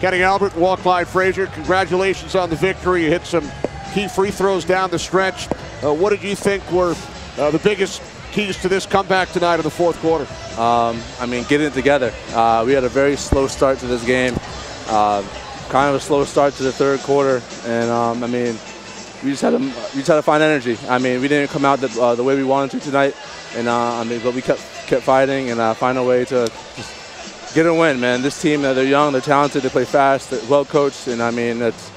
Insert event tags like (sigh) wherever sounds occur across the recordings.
Kenny Albert, Walt Clyde Frazier, congratulations on the victory. You hit some key free throws down the stretch. Uh, what did you think were uh, the biggest keys to this comeback tonight in the fourth quarter? Um, I mean, getting it together. Uh, we had a very slow start to this game, uh, kind of a slow start to the third quarter, and um, I mean, we just had to we just had to find energy. I mean, we didn't come out the, uh, the way we wanted to tonight, and uh, I mean, but we kept kept fighting and uh, find a way to just get a win, man. This team, they're young, they're talented, they play fast, they're well coached, and I mean, it's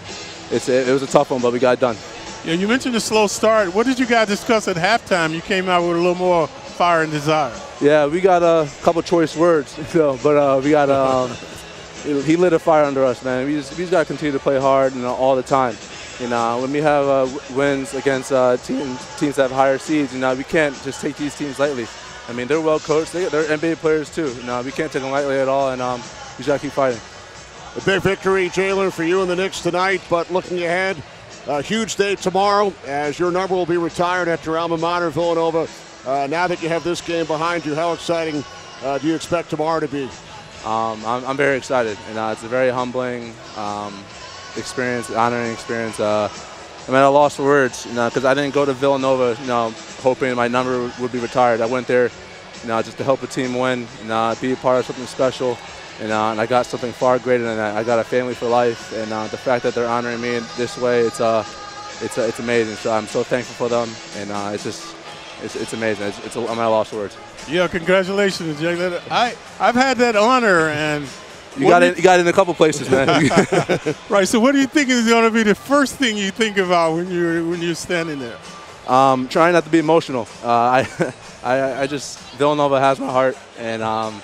it's it was a tough one, but we got it done. Yeah, you mentioned the slow start. What did you guys discuss at halftime? You came out with a little more fire and desire. Yeah, we got a couple choice words, (laughs) you know, but uh, we got um, (laughs) he lit a fire under us, man. We just, we just got to continue to play hard you know, all the time. You know, when we have uh, wins against uh, teams teams that have higher seeds, you know, we can't just take these teams lightly. I mean, they're well coached. They, are NBA players too. Know, we can't take them lightly at all, and um, we just got to keep fighting. A big victory, Jalen, for you and the Knicks tonight. But looking ahead, a huge day tomorrow as your number will be retired at your alma mater, Villanova. Uh, now that you have this game behind you, how exciting uh, do you expect tomorrow to be? Um, I'm, I'm, very excited, and uh, it's a very humbling um, experience, honoring experience. At a loss for words, you know, because I didn't go to Villanova, you know, hoping my number would be retired. I went there, you know, just to help a team win, and uh, be a part of something special. And, uh, and, I got something far greater than that. I got a family for life, and uh, the fact that they're honoring me this way, it's uh, it's uh, it's amazing. So I'm so thankful for them, and uh, it's just it's, it's amazing. It's, it's I'm at a loss for words. Yeah, congratulations, Jalen. I I've had that honor, and you got it. You got it in a couple places, man. (laughs) (laughs) right. So, what do you think is going to be the first thing you think about when you're when you're standing there? Um, trying not to be emotional. Uh, I, (laughs) I, I just Villanova has my heart, and um,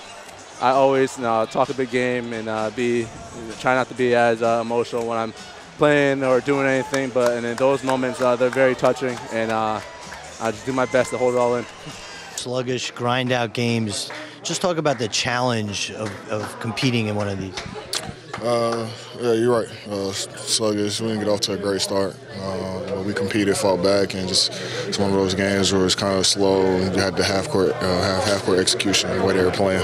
I always you know, talk a big game and uh, be try not to be as uh, emotional when I'm playing or doing anything. But and in those moments, uh, they're very touching, and uh, I just do my best to hold it all in. Sluggish, grind out games. Just talk about the challenge of, of competing in one of these. Uh, yeah, you're right. Uh, sluggish. We didn't get off to a great start. Uh, but we competed, fought back, and just it's one of those games where it's kind of slow. And you had the half court, uh, half half court execution the way they were playing.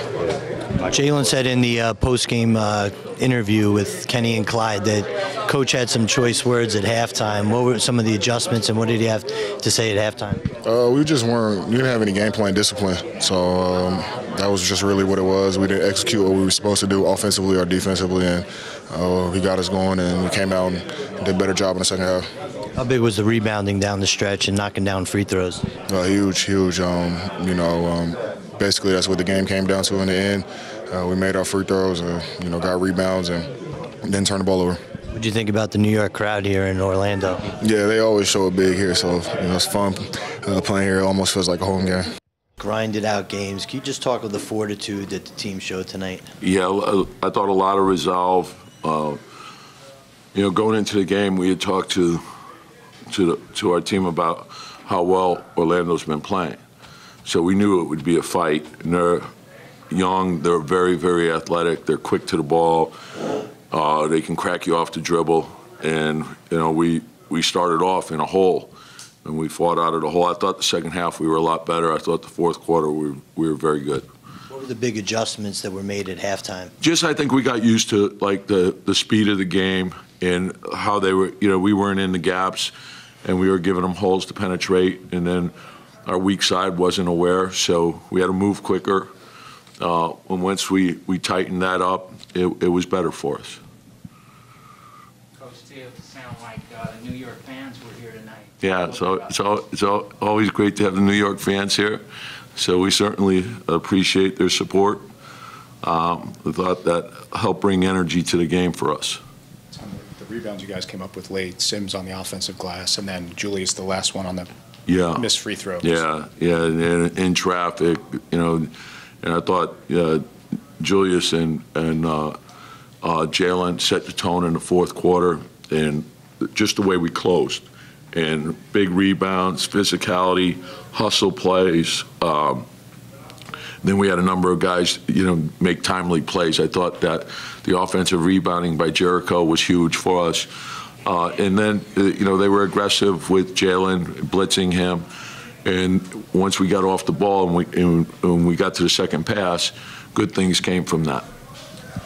Jalen said in the uh, post game uh, interview with Kenny and Clyde that coach had some choice words at halftime. What were some of the adjustments, and what did he have to say at halftime? Uh, we just weren't. We didn't have any game plan discipline, so um, that was just really what it was. We didn't execute what we were supposed to do offensively or defensively, and uh, he got us going, and we came out and did a better job in the second half. How big was the rebounding down the stretch and knocking down free throws? Uh, huge, huge. Um, you know, um, basically that's what the game came down to in the end. Uh, we made our free throws, and you know, got rebounds, and then turned the ball over. What do you think about the New York crowd here in Orlando? Yeah, they always show up big here, so you know, it's fun uh, playing here. It almost feels like a home game grinded out games. Can you just talk of the fortitude that the team showed tonight? Yeah, I thought a lot of resolve. Uh, you know, going into the game, we had talked to to the, to our team about how well Orlando's been playing. So we knew it would be a fight. And they're young, they're very, very athletic, they're quick to the ball, uh, they can crack you off the dribble. And, you know, we, we started off in a hole and we fought out of the hole. I thought the second half we were a lot better. I thought the fourth quarter we, we were very good. What were the big adjustments that were made at halftime? Just I think we got used to like the, the speed of the game and how they were, you know, we weren't in the gaps and we were giving them holes to penetrate. And then our weak side wasn't aware, so we had to move quicker. Uh, and once we, we tightened that up, it, it was better for us. Coach, too, sound like uh, the New York fans were here tonight. Yeah, so it's, all, it's all, always great to have the New York fans here. So we certainly appreciate their support. Um, I thought that helped bring energy to the game for us the rebounds you guys came up with late, Sims on the offensive glass, and then Julius the last one on the yeah. missed free throw. Yeah, yeah, and in traffic, you know, and I thought uh, Julius and and uh, uh, Jalen set the tone in the fourth quarter, and just the way we closed, and big rebounds, physicality, hustle plays. Um, then we had a number of guys, you know, make timely plays. I thought that the offensive rebounding by Jericho was huge for us. Uh, and then, uh, you know, they were aggressive with Jalen, blitzing him. And once we got off the ball and we, and, and we got to the second pass, good things came from that.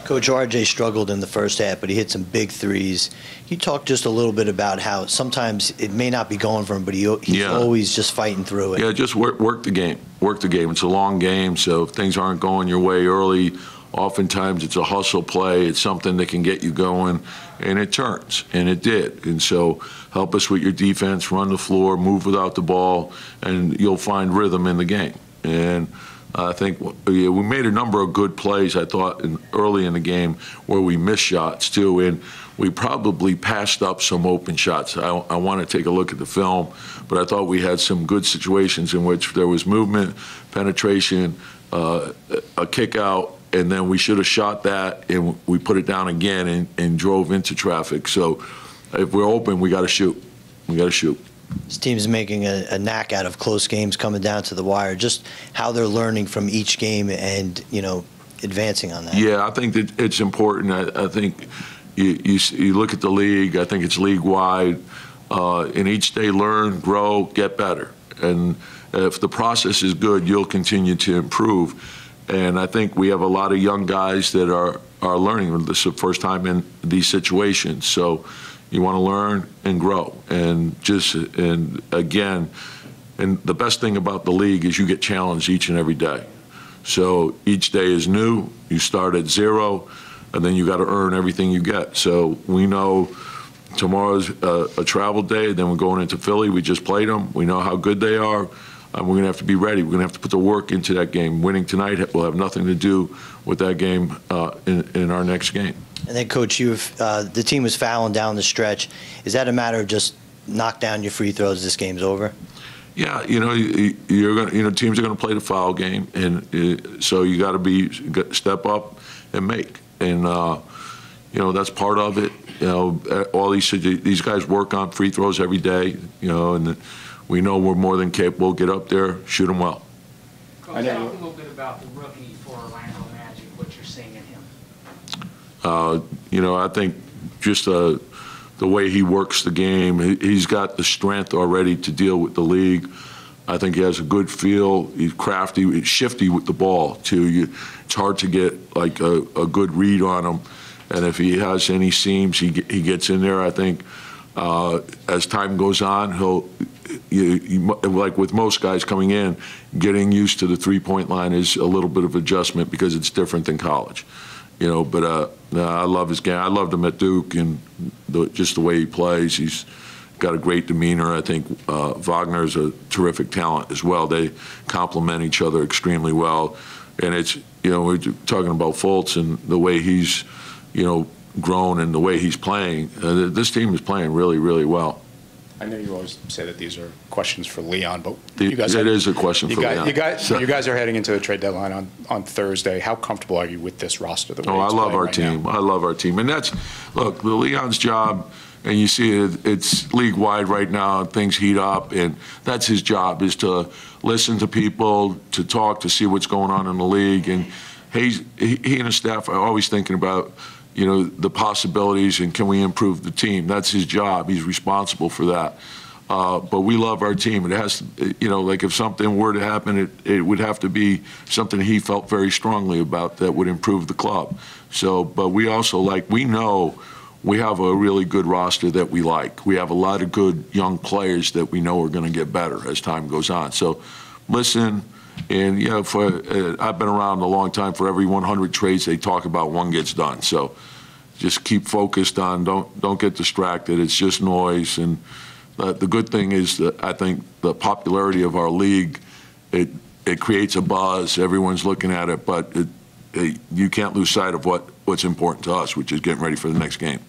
Coach RJ struggled in the first half, but he hit some big threes. You talked just a little bit about how sometimes it may not be going for him, but he, he's Yeah. always just fighting through it. Yeah, just work, work the game. Work the game. It's a long game, so if things aren't going your way early, oftentimes it's a hustle play. It's something that can get you going, and it turns, and it did. And so help us with your defense, run the floor, move without the ball, and you'll find rhythm in the game. And I think we made a number of good plays, I thought, in, early in the game where we missed shots, too. And we probably passed up some open shots. I, I want to take a look at the film, but I thought we had some good situations in which there was movement, penetration, uh, a kick out, and then we should have shot that and we put it down again and, and drove into traffic. So if we're open, we got to shoot. We got to shoot. This team's making a, a knack out of close games coming down to the wire. Just how they're learning from each game and you know advancing on that. Yeah, I think that it's important. I, I think you, you, you look at the league, I think it's league wide. Uh, and each day, learn, grow, get better. And if the process is good, you'll continue to improve. And I think we have a lot of young guys that are, are learning. This is the first time in these situations. So you want to learn and grow. And just, and again, and the best thing about the league is you get challenged each and every day. So each day is new. You start at zero, and then you got to earn everything you get. So we know tomorrow's a, a travel day. Then we're going into Philly. We just played them. We know how good they are. And we're going to have to be ready. We're going to have to put the work into that game. Winning tonight will have nothing to do with that game uh, in, in our next game. And then, coach, you've uh, the team was fouling down the stretch. Is that a matter of just knock down your free throws? This game's over. Yeah, you know, you- you're going to, you know, teams are going to play the foul game, and uh, so you got to be step up and make, and uh, you know that's part of it. You know, uh, all these these guys work on free throws every day. You know, and we know we're more than capable. Get up there, shoot them well. Coach, talk a little bit about the rookie for Orlando Magic, what you're seeing in him. Uh, you know, I think just uh, the way he works the game, he- he's got the strength already to deal with the league. I think he has a good feel. He's crafty, he's shifty with the ball too. You, it's hard to get like a, a good read on him, and if he has any seams, he he gets in there. I think uh, as time goes on, he'll you, you, like with most guys coming in, getting used to the three-point line is a little bit of adjustment because it's different than college you know. But uh, no, I love his game. I loved him at Duke and the, just the way he plays. He's got a great demeanor. I think uh, Wagner's a terrific talent as well. They complement each other extremely well. And it's you know we're talking about Fultz and the way he's you know grown and the way he's playing. Uh, this team is playing really really well. I know you always say that these are questions for Leon, but you guys it are- is a question you for guys, Leon. You guys, So- you guys are heading into the trade deadline on, on Thursday. How comfortable are you with this roster? The way Oh, I love our right now? team. I love our team. And that's, look, the Leon's job, and you see it, it's league wide right now, things heat up, and that's his job, is to listen to people, to talk, to see what's going on in the league. And he's, he he and his staff are always thinking about, you know, the possibilities and can we improve the team. That's his job. He's responsible for that. Uh, but we love our team. It has, to, you know, like if something were to happen, it, it would have to be something he felt very strongly about that would improve the club. So, but we also like, we know we have a really good roster that we like. We have a lot of good young players that we know are going to get better as time goes on. So, listen, and you know, for uh, I've been around a long time. For every 100 trades they talk about, one gets done. So, just keep focused on. Don't don't get distracted. It's just noise. And uh, the good thing is that I think the popularity of our league, it it creates a buzz. Everyone's looking at it, but it, it, you can't lose sight of what what's important to us, which is getting ready for the next game.